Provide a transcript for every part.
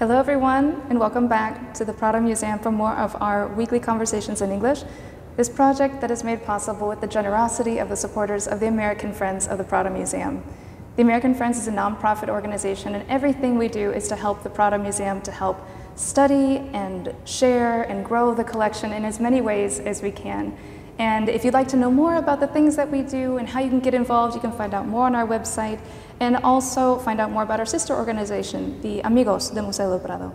Hello, everyone, and welcome back to the Prado Museum for more of our weekly conversations in English. This project that is made possible with the generosity of the supporters of the American Friends of the Prado Museum. The American Friends is a nonprofit organization, and everything we do is to help the Prado Museum to help study and share and grow the collection in as many ways as we can. And if you'd like to know more about the things that we do and how you can get involved, you can find out more on our website and also find out more about our sister organization, the Amigos de Museo del Prado.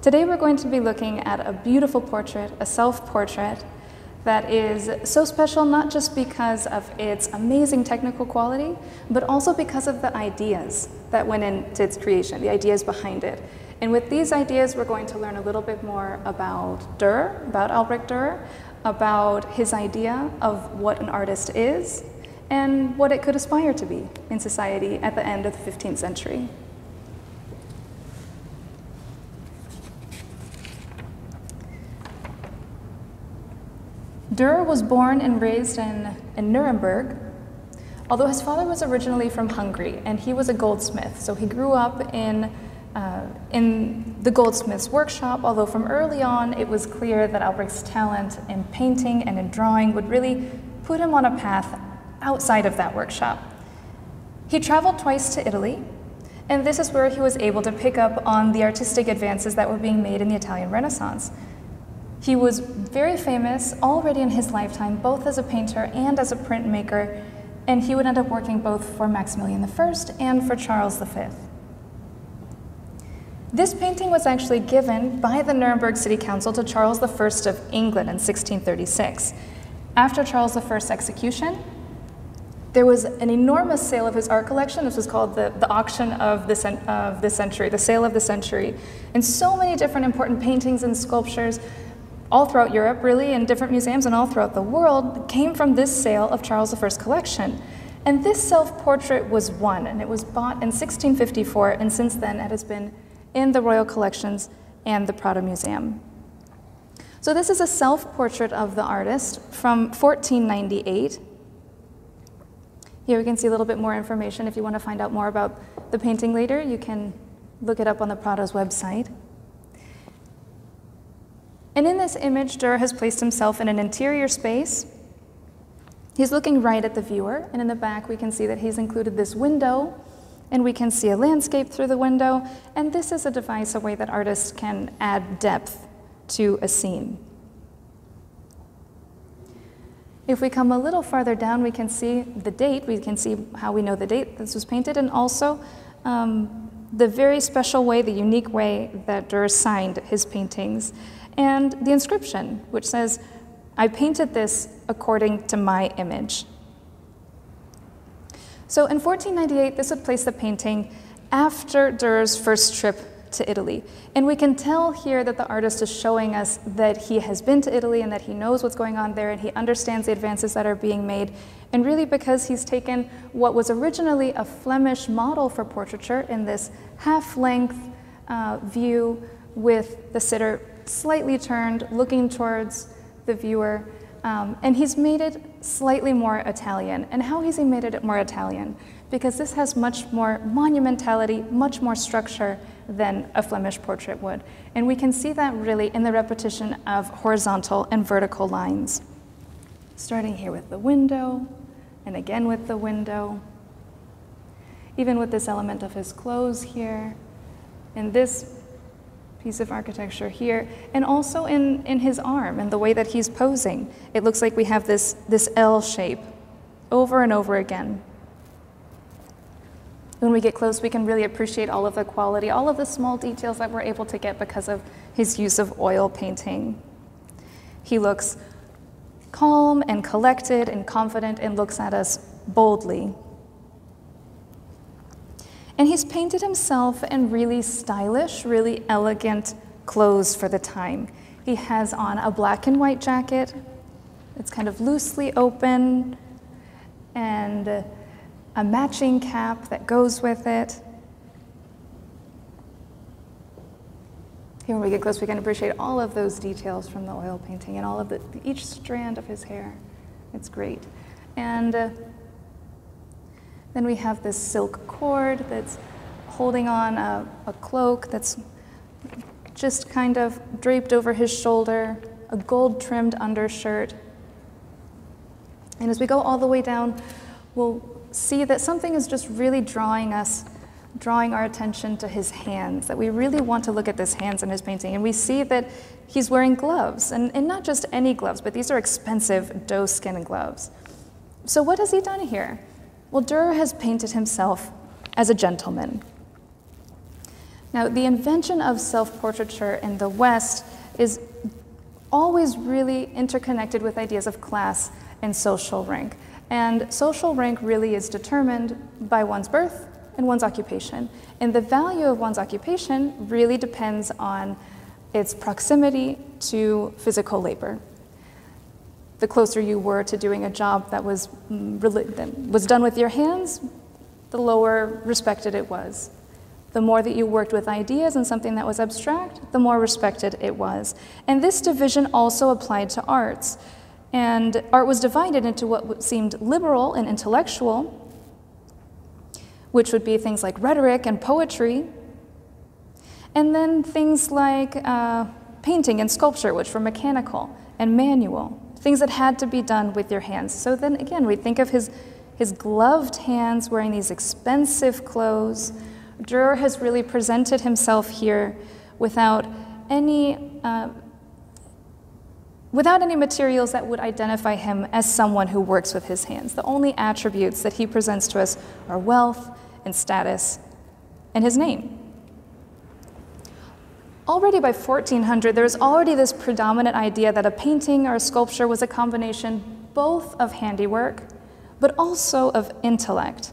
Today we're going to be looking at a beautiful portrait, a self-portrait, that is so special not just because of its amazing technical quality, but also because of the ideas that went into its creation, the ideas behind it. And with these ideas, we're going to learn a little bit more about Dürer, about Albrecht Dürer, about his idea of what an artist is, and what it could aspire to be in society at the end of the 15th century. Dürer was born and raised in, in Nuremberg, although his father was originally from Hungary and he was a goldsmith. So he grew up in, uh, in the goldsmith's workshop, although from early on it was clear that Albrecht's talent in painting and in drawing would really put him on a path outside of that workshop. He traveled twice to Italy, and this is where he was able to pick up on the artistic advances that were being made in the Italian Renaissance. He was very famous already in his lifetime, both as a painter and as a printmaker, and he would end up working both for Maximilian I and for Charles V. This painting was actually given by the Nuremberg City Council to Charles I of England in 1636. After Charles I's execution, there was an enormous sale of his art collection. This was called the, the auction of the, of the century, the sale of the century. And so many different important paintings and sculptures all throughout Europe, really, in different museums and all throughout the world, came from this sale of Charles I's collection. And this self-portrait was one, and it was bought in 1654, and since then it has been in the Royal Collections and the Prado Museum. So this is a self-portrait of the artist from 1498, here we can see a little bit more information. If you want to find out more about the painting later, you can look it up on the Prado's website. And in this image, Dürer has placed himself in an interior space. He's looking right at the viewer, and in the back we can see that he's included this window, and we can see a landscape through the window, and this is a device, a way that artists can add depth to a scene. If we come a little farther down, we can see the date. We can see how we know the date this was painted, and also um, the very special way, the unique way that Dürer signed his paintings, and the inscription, which says, I painted this according to my image. So in 1498, this would place the painting after Dürer's first trip to Italy. And we can tell here that the artist is showing us that he has been to Italy and that he knows what's going on there and he understands the advances that are being made. And really because he's taken what was originally a Flemish model for portraiture in this half-length uh, view with the sitter slightly turned, looking towards the viewer. Um, and he's made it slightly more Italian. And how has he made it more Italian? Because this has much more monumentality, much more structure, than a Flemish portrait would. And we can see that really in the repetition of horizontal and vertical lines. Starting here with the window, and again with the window. Even with this element of his clothes here, and this piece of architecture here, and also in, in his arm and the way that he's posing. It looks like we have this, this L shape over and over again. When we get close, we can really appreciate all of the quality, all of the small details that we're able to get because of his use of oil painting. He looks calm and collected and confident and looks at us boldly. And he's painted himself in really stylish, really elegant clothes for the time. He has on a black and white jacket. It's kind of loosely open and a matching cap that goes with it. Here when we get close, we can appreciate all of those details from the oil painting and all of the, each strand of his hair. It's great. And uh, then we have this silk cord that's holding on a, a cloak that's just kind of draped over his shoulder, a gold trimmed undershirt. And as we go all the way down, we'll see that something is just really drawing us, drawing our attention to his hands, that we really want to look at his hands in his painting. And we see that he's wearing gloves, and, and not just any gloves, but these are expensive doe skin gloves. So, what has he done here? Well, Dürer has painted himself as a gentleman. Now, the invention of self portraiture in the West is always really interconnected with ideas of class and social rank. And social rank really is determined by one's birth and one's occupation. And the value of one's occupation really depends on its proximity to physical labor. The closer you were to doing a job that was, mm, that was done with your hands, the lower respected it was. The more that you worked with ideas and something that was abstract, the more respected it was. And this division also applied to arts. And art was divided into what seemed liberal and intellectual, which would be things like rhetoric and poetry, and then things like uh, painting and sculpture, which were mechanical and manual, things that had to be done with your hands. So then again, we think of his, his gloved hands wearing these expensive clothes Dürer has really presented himself here without any, uh, without any materials that would identify him as someone who works with his hands. The only attributes that he presents to us are wealth and status and his name. Already by 1400, there was already this predominant idea that a painting or a sculpture was a combination both of handiwork, but also of intellect.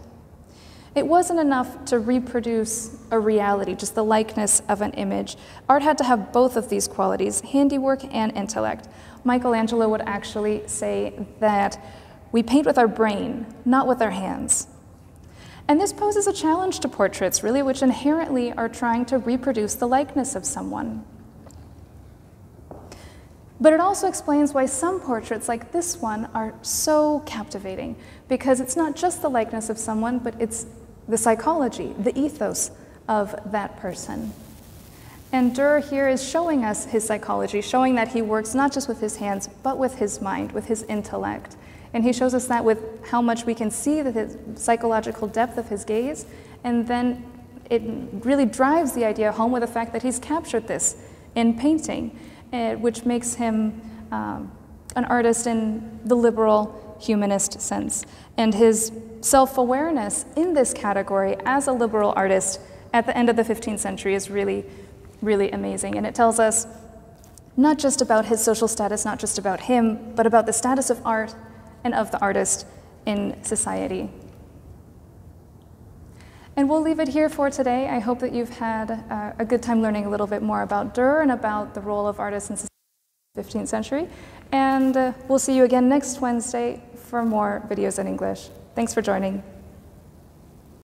It wasn't enough to reproduce a reality, just the likeness of an image. Art had to have both of these qualities, handiwork and intellect. Michelangelo would actually say that we paint with our brain, not with our hands. And this poses a challenge to portraits, really, which inherently are trying to reproduce the likeness of someone. But it also explains why some portraits, like this one, are so captivating, because it's not just the likeness of someone, but it's the psychology, the ethos of that person. And Dürer here is showing us his psychology, showing that he works not just with his hands, but with his mind, with his intellect. And he shows us that with how much we can see the psychological depth of his gaze, and then it really drives the idea home with the fact that he's captured this in painting, uh, which makes him um, an artist in the liberal humanist sense. And his self awareness in this category as a liberal artist at the end of the 15th century is really, really amazing. And it tells us not just about his social status, not just about him, but about the status of art and of the artist in society. And we'll leave it here for today. I hope that you've had uh, a good time learning a little bit more about Dürer and about the role of artists in the 15th century. And uh, we'll see you again next Wednesday for more videos in English. Thanks for joining.